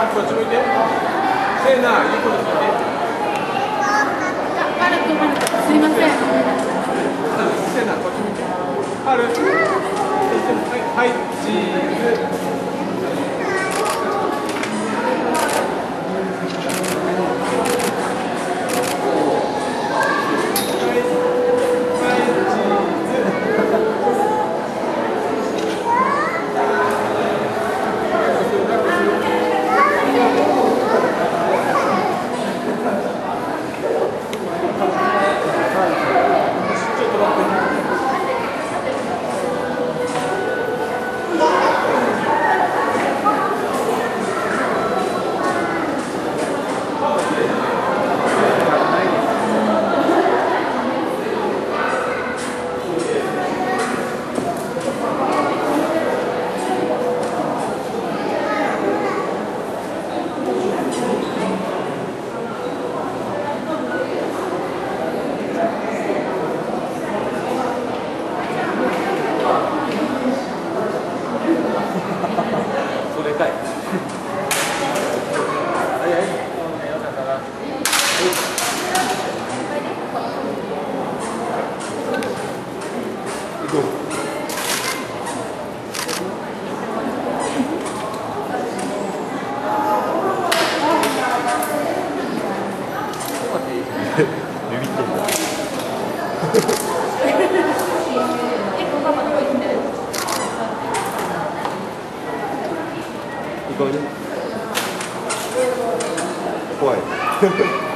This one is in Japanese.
こっち向いてセナいいこと聞いてすいません。セナこっち見て。ハルはい、はい、チーズいはいよかったな行こうビビってんだ聞こえる？怖い。